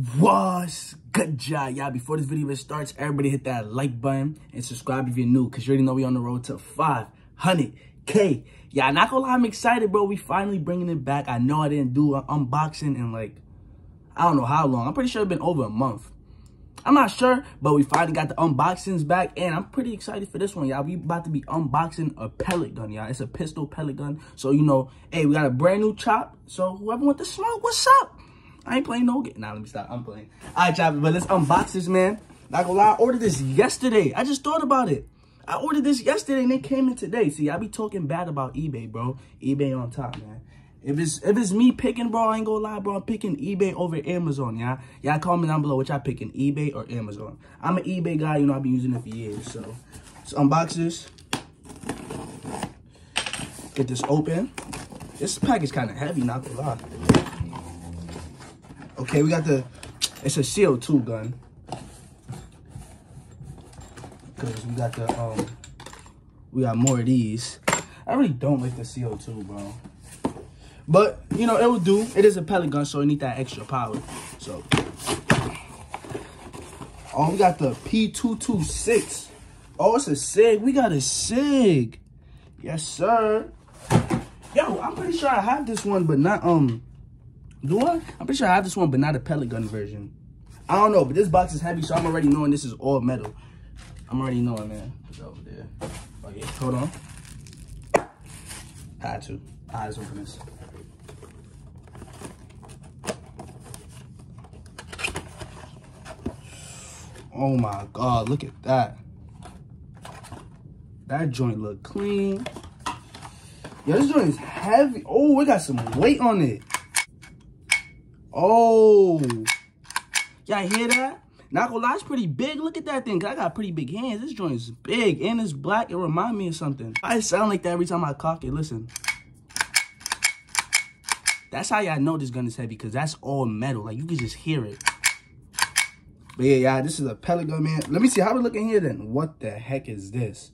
What's good, job, y'all? Before this video starts, everybody hit that like button and subscribe if you're new, because you already know we on the road to 500K. Yeah, not gonna lie, I'm excited, bro. We finally bringing it back. I know I didn't do an unboxing in, like, I don't know how long. I'm pretty sure it's been over a month. I'm not sure, but we finally got the unboxings back, and I'm pretty excited for this one, y'all. We about to be unboxing a pellet gun, y'all. It's a pistol pellet gun. So, you know, hey, we got a brand new chop. So, whoever want to smoke, what's up? I ain't playing no game. Nah, let me stop. I'm playing. All right, y'all, but let's unbox this, man. Not gonna lie, I ordered this yesterday. I just thought about it. I ordered this yesterday, and it came in today. See, I be talking bad about eBay, bro. eBay on top, man. If it's if it's me picking, bro, I ain't gonna lie, bro. I'm picking eBay over Amazon, yeah. Y'all comment down below which I picking, eBay or Amazon. I'm an eBay guy, you know. I've been using it for years, so let's unbox this. Get this open. This package kind of heavy, not gonna lie. Okay, we got the. It's a CO2 gun. Cause we got the um. We got more of these. I really don't like the CO2, bro. But, you know, it will do. It is a pellet gun, so it need that extra power. So. Oh, we got the P226. Oh, it's a SIG. We got a SIG. Yes, sir. Yo, I'm pretty sure I have this one, but not, um, do I? I'm pretty sure I have this one, but not a pellet gun version. I don't know, but this box is heavy, so I'm already knowing this is all metal. I'm already knowing, man. Put over there. Oh, okay, hold on. Had to. Eyes open this. Oh my God, look at that. That joint look clean. Yo, this joint is heavy. Oh, we got some weight on it. Oh. Y'all hear that? Not gonna lie, it's pretty big. Look at that thing. I got pretty big hands. This joint is big and it's black. It remind me of something. I sound like that every time I cock it. Listen. That's how y'all know this gun is heavy because that's all metal. Like, you can just hear it. But yeah, yeah, this is a pellet gun, man. Let me see how we look in here then. What the heck is this?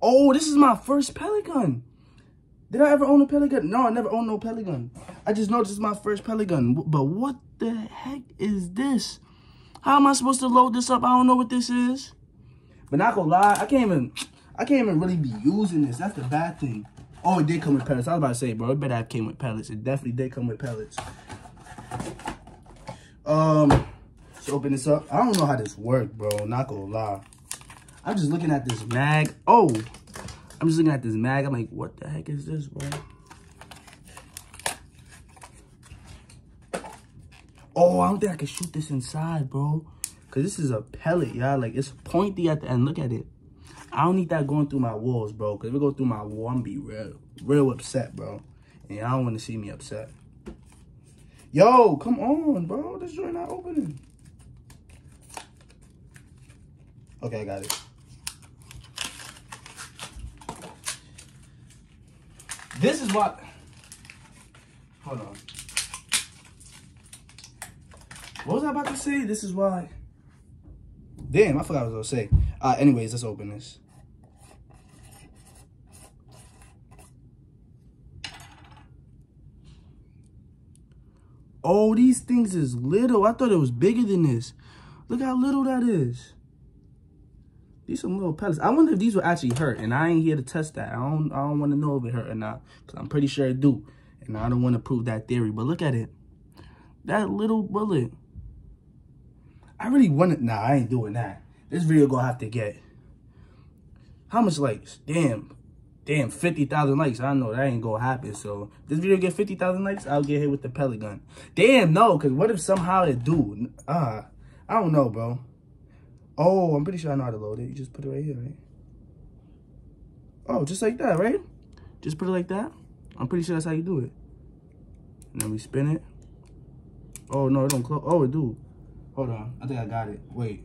Oh, this is my first pellet gun. Did I ever own a gun? No, I never owned no gun. I just know this is my first gun. But what the heck is this? How am I supposed to load this up? I don't know what this is. But not gonna lie, I can't even, I can't even really be using this. That's the bad thing. Oh, it did come with pellets. I was about to say, bro, it better have came with pellets. It definitely did come with pellets. Um, let's open this up. I don't know how this works, bro. Not gonna lie. I'm just looking at this mag. Oh, I'm just looking at this mag. I'm like, what the heck is this, bro? Oh, I don't think I can shoot this inside, bro. Because this is a pellet, y'all. Like, it's pointy at the end. Look at it. I don't need that going through my walls, bro. Because if it go through my wall, I'm be real, real upset, bro. And I don't want to see me upset. Yo, come on, bro. This joint not opening. Okay, I got it. This is what... Hold on. What was I about to say? This is why... Damn, I forgot what I was going to say. Uh, anyways, let's open this. Oh, these things is little. I thought it was bigger than this. Look how little that is. These some little pellets. I wonder if these will actually hurt. And I ain't here to test that. I don't I don't want to know if it hurt or not. Because I'm pretty sure it do. And I don't want to prove that theory. But look at it. That little bullet. I really want it. Nah, I ain't doing that. This video gonna have to get how much likes? Damn. Damn, 50,000 likes. I know that ain't gonna happen. So, this video get 50,000 likes, I'll get hit with the pellet gun. Damn, no, because what if somehow it do? Uh, I don't know, bro. Oh, I'm pretty sure I know how to load it. You just put it right here, right? Oh, just like that, right? Just put it like that. I'm pretty sure that's how you do it. And then we spin it. Oh, no, it don't close. Oh, it do. Hold on. I think I got it. Wait.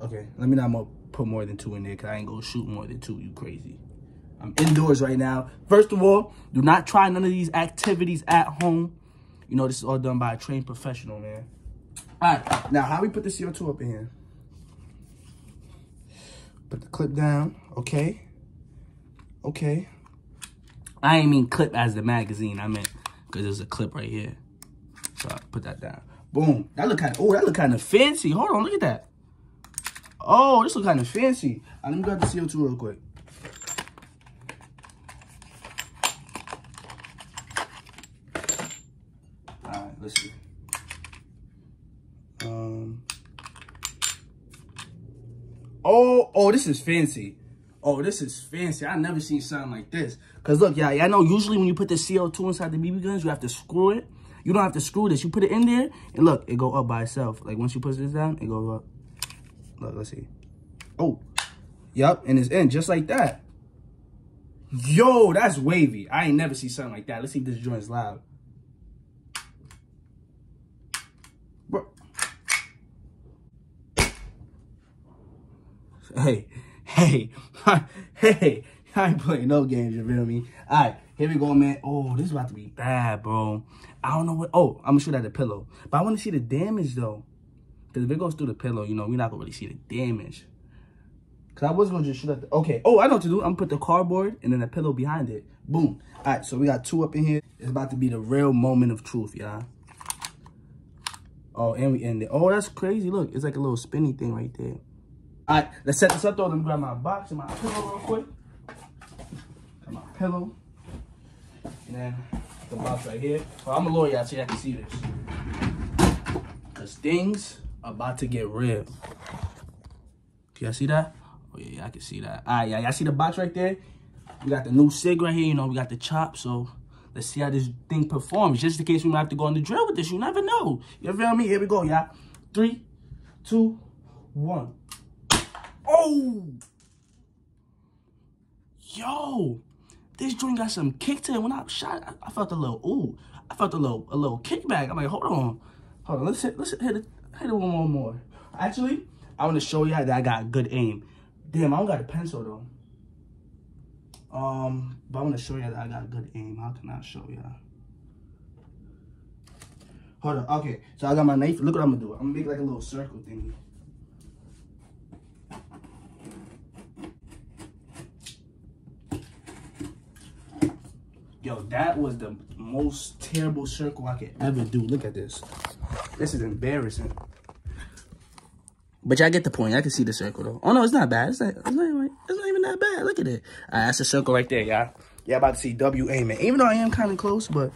Okay, let me not put more than two in there because I ain't going to shoot more than two. You crazy. I'm indoors right now. First of all, do not try none of these activities at home. You know, this is all done by a trained professional, man. All right, now how we put the CO2 up in here? Put the clip down, okay. Okay. I ain't mean clip as the magazine. I meant because there's a clip right here. So I put that down. Boom. That look kind of, oh, that look kind of fancy. Hold on, look at that. Oh, this look kind of fancy. Right, let me grab the CO2 real quick. All right, let's see. Um. Oh, this is fancy. Oh, this is fancy. I never seen something like this. Cause look, yeah, I know usually when you put the CO2 inside the BB guns, you have to screw it. You don't have to screw this. You put it in there, and look, it go up by itself. Like once you push this down, it goes up. Look, let's see. Oh, yep, and it's in just like that. Yo, that's wavy. I ain't never see something like that. Let's see if this joint's loud. Hey, hey, hey, I ain't playing no games, you feel me? All right, here we go, man. Oh, this is about to be bad, bro. I don't know what, oh, I'm gonna shoot at the pillow. But I wanna see the damage, though. Because if it goes through the pillow, you know, we're not gonna really see the damage. Because I was gonna just shoot at the, okay. Oh, I know what to do. I'm gonna put the cardboard and then the pillow behind it. Boom. All right, so we got two up in here. It's about to be the real moment of truth, y'all. Oh, and we end it. Oh, that's crazy. Look, it's like a little spinny thing right there. All right, let's set this up though. Let me grab my box and my pillow real quick. Got my pillow. And then the box right here. Well, I'm a lawyer, so I can see this. Because things about to get real. Can y'all see that? Oh, yeah, I can see that. All right, yeah, y'all see the box right there? We got the new SIG right here. You know, we got the chop. So let's see how this thing performs. Just in case we might have to go on the drill with this. You never know. You feel me? Here we go, y'all. Three, two, one. Oh! Yo! This joint got some kick to it. When I shot, I, felt a little, ooh. I felt a little a little kickback. I'm like, hold on. Hold on. Let's hit, let's hit it, hit it one more more. Actually, I want to show you that I got good aim. Damn, I don't got a pencil, though. Um, but I want to show you that I got good aim. How can I show y'all? Hold on. Okay, so I got my knife. Look what I'm to do. I'm to make like a little circle thingy. Yo, that was the most terrible circle I could ever do. Look at this. This is embarrassing. But y'all get the point. I can see the circle though. Oh no, it's not bad. It's not, it's not, it's not even that bad. Look at it. Right, that's the circle right there, y'all. Yeah, about to see W aiming. Even though I am kind of close, but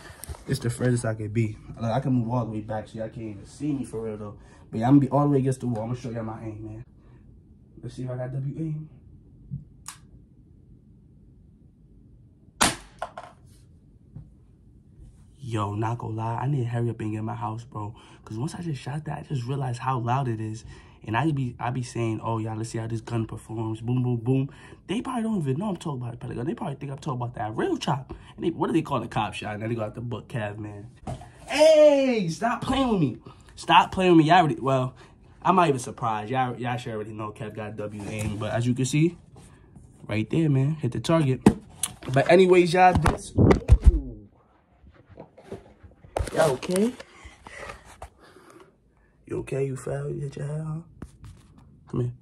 it's the furthest I could be. Like, I can move all the way back so y'all can't even see me for real though. But yeah, I'm gonna be all the way against the wall. I'm gonna show y'all my aim, man. Let's see if I got W aim. Yo, not gonna lie, I need to hurry up and get my house, bro. Cause once I just shot that, I just realized how loud it is. And I be I be saying, oh yeah, let's see how this gun performs. Boom, boom, boom. They probably don't even know I'm talking about a pellet gun. They probably think I'm talking about that real chop. And they, what do they call the cop shot? And then they got the book Cav, man. Hey, stop playing with me. Stop playing with me. Y'all already, well, I'm not even surprised. Y'all, y'all should already know Kev got W aim. But as you can see, right there, man, hit the target. But anyways, y'all, this Y'all okay? You okay? You fell? You hit your head, huh? Come here.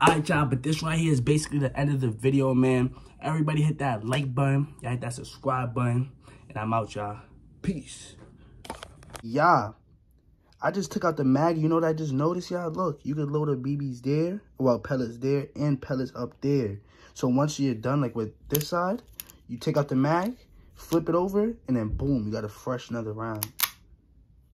Alright, y'all, but this right here is basically the end of the video, man. Everybody hit that like button. Y'all hit that subscribe button. And I'm out, y'all. Peace. Y'all, I just took out the mag. You know what I just noticed, y'all? Look, you can load the BBs there. Well, pellets there and pellets up there. So once you're done, like with this side, you take out the mag flip it over, and then boom, you got a fresh another round.